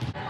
Yeah.